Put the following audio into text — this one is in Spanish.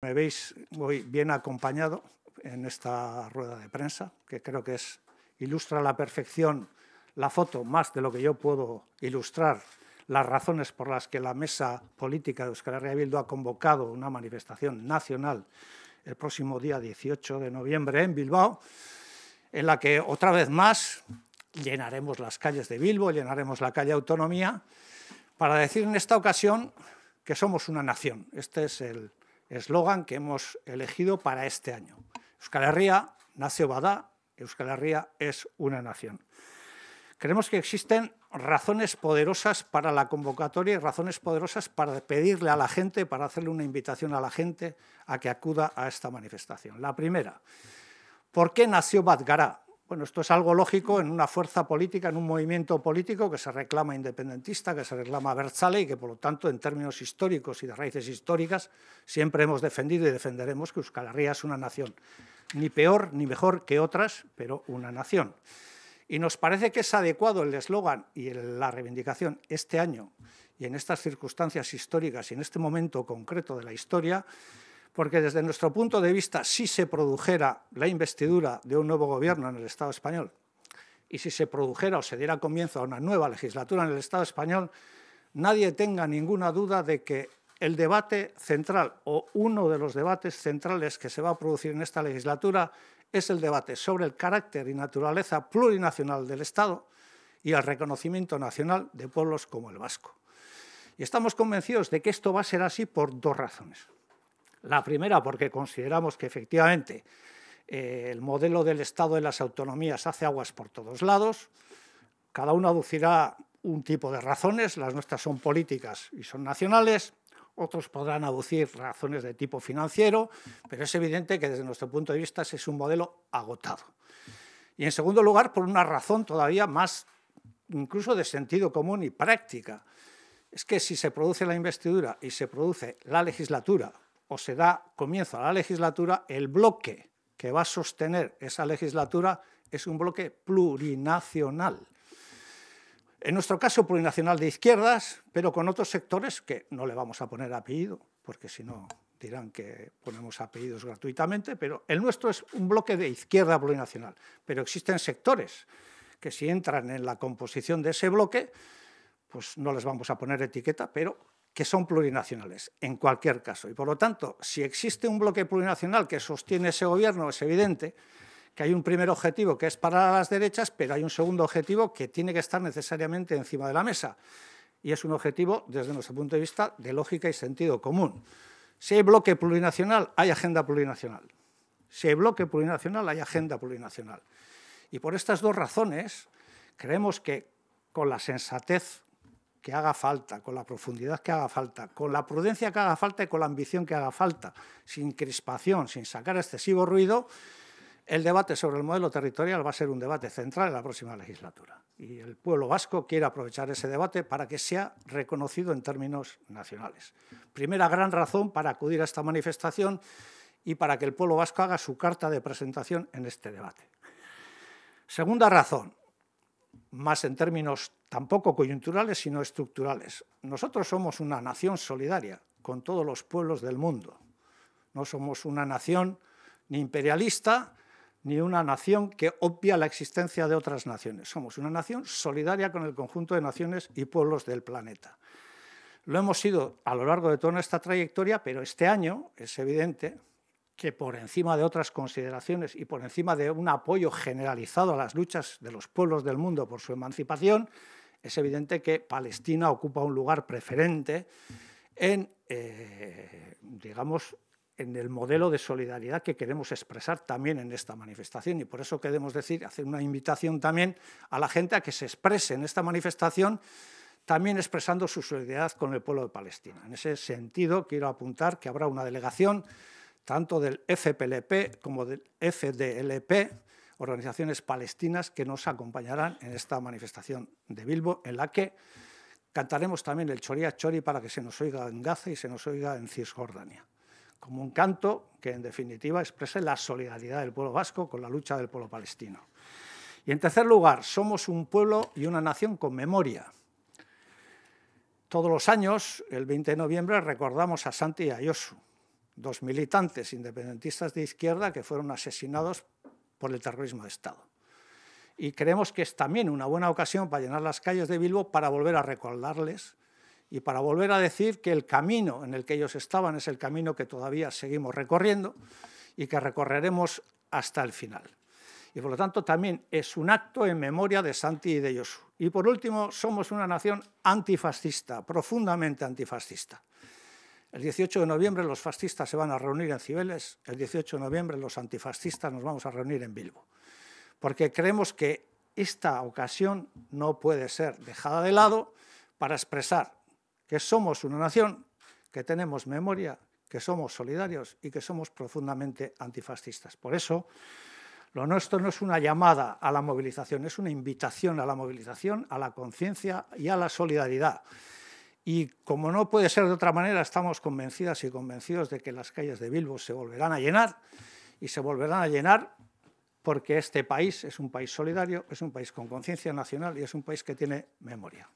Me veis hoy bien acompañado en esta rueda de prensa, que creo que ilustra a la perfección la foto, más de lo que yo puedo ilustrar, las razones por las que la mesa política de Euskal Herria Bildu ha convocado una manifestación nacional el próximo día 18 de noviembre en Bilbao, en la que otra vez más llenaremos las calles de Bilbo, llenaremos la calle Autonomía, para decir en esta ocasión que somos una nación. Este es el eslogan que hemos elegido para este año. Euskal Herria, nació bada, Euskal Herria es una nación. Creemos que existen razones poderosas para la convocatoria y razones poderosas para pedirle a la gente, para hacerle una invitación a la gente a que acuda a esta manifestación. La primera, ¿por qué nació Badgará? Bueno, esto es algo lógico en una fuerza política, en un movimiento político que se reclama independentista, que se reclama Berzale y que, por lo tanto, en términos históricos y de raíces históricas, siempre hemos defendido y defenderemos que Euskal Herria es una nación, ni peor ni mejor que otras, pero una nación. Y nos parece que es adecuado el eslogan y la reivindicación este año y en estas circunstancias históricas y en este momento concreto de la historia, porque desde nuestro punto de vista, si se produjera la investidura de un nuevo gobierno en el Estado español y si se produjera o se diera comienzo a una nueva legislatura en el Estado español, nadie tenga ninguna duda de que el debate central o uno de los debates centrales que se va a producir en esta legislatura es el debate sobre el carácter y naturaleza plurinacional del Estado y el reconocimiento nacional de pueblos como el vasco. Y estamos convencidos de que esto va a ser así por dos razones. La primera, porque consideramos que efectivamente eh, el modelo del Estado de las autonomías hace aguas por todos lados. Cada uno aducirá un tipo de razones, las nuestras son políticas y son nacionales, otros podrán aducir razones de tipo financiero, pero es evidente que desde nuestro punto de vista es un modelo agotado. Y en segundo lugar, por una razón todavía más incluso de sentido común y práctica. Es que si se produce la investidura y se produce la legislatura o se da comienzo a la legislatura, el bloque que va a sostener esa legislatura es un bloque plurinacional. En nuestro caso, plurinacional de izquierdas, pero con otros sectores que no le vamos a poner apellido, porque si no dirán que ponemos apellidos gratuitamente, pero el nuestro es un bloque de izquierda plurinacional. Pero existen sectores que si entran en la composición de ese bloque, pues no les vamos a poner etiqueta, pero que son plurinacionales, en cualquier caso. Y por lo tanto, si existe un bloque plurinacional que sostiene ese gobierno, es evidente que hay un primer objetivo que es parar a las derechas, pero hay un segundo objetivo que tiene que estar necesariamente encima de la mesa. Y es un objetivo, desde nuestro punto de vista, de lógica y sentido común. Si hay bloque plurinacional, hay agenda plurinacional. Si hay bloque plurinacional, hay agenda plurinacional. Y por estas dos razones, creemos que con la sensatez que haga falta, con la profundidad que haga falta, con la prudencia que haga falta y con la ambición que haga falta, sin crispación, sin sacar excesivo ruido, el debate sobre el modelo territorial va a ser un debate central en la próxima legislatura. Y el pueblo vasco quiere aprovechar ese debate para que sea reconocido en términos nacionales. Primera gran razón para acudir a esta manifestación y para que el pueblo vasco haga su carta de presentación en este debate. Segunda razón, más en términos tampoco coyunturales, sino estructurales. Nosotros somos una nación solidaria con todos los pueblos del mundo. No somos una nación ni imperialista, ni una nación que obvia la existencia de otras naciones. Somos una nación solidaria con el conjunto de naciones y pueblos del planeta. Lo hemos sido a lo largo de toda nuestra trayectoria, pero este año es evidente que por encima de otras consideraciones y por encima de un apoyo generalizado a las luchas de los pueblos del mundo por su emancipación, es evidente que Palestina ocupa un lugar preferente en, eh, digamos, en el modelo de solidaridad que queremos expresar también en esta manifestación. Y por eso queremos decir, hacer una invitación también a la gente a que se exprese en esta manifestación, también expresando su solidaridad con el pueblo de Palestina. En ese sentido, quiero apuntar que habrá una delegación tanto del FPLP como del FDLP, organizaciones palestinas que nos acompañarán en esta manifestación de Bilbo, en la que cantaremos también el Choría Chori para que se nos oiga en Gaza y se nos oiga en Cisjordania como un canto que en definitiva exprese la solidaridad del pueblo vasco con la lucha del pueblo palestino. Y en tercer lugar, somos un pueblo y una nación con memoria. Todos los años, el 20 de noviembre, recordamos a Santi y a Yosu. Dos militantes independentistas de izquierda que fueron asesinados por el terrorismo de Estado. Y creemos que es también una buena ocasión para llenar las calles de Bilbo para volver a recordarles y para volver a decir que el camino en el que ellos estaban es el camino que todavía seguimos recorriendo y que recorreremos hasta el final. Y por lo tanto también es un acto en memoria de Santi y de Josu. Y por último, somos una nación antifascista, profundamente antifascista. El 18 de noviembre los fascistas se van a reunir en Cibeles, el 18 de noviembre los antifascistas nos vamos a reunir en Bilbo, porque creemos que esta ocasión no puede ser dejada de lado para expresar que somos una nación, que tenemos memoria, que somos solidarios y que somos profundamente antifascistas. Por eso, lo nuestro no es una llamada a la movilización, es una invitación a la movilización, a la conciencia y a la solidaridad. Y como no puede ser de otra manera, estamos convencidas y convencidos de que las calles de Bilbo se volverán a llenar y se volverán a llenar porque este país es un país solidario, es un país con conciencia nacional y es un país que tiene memoria.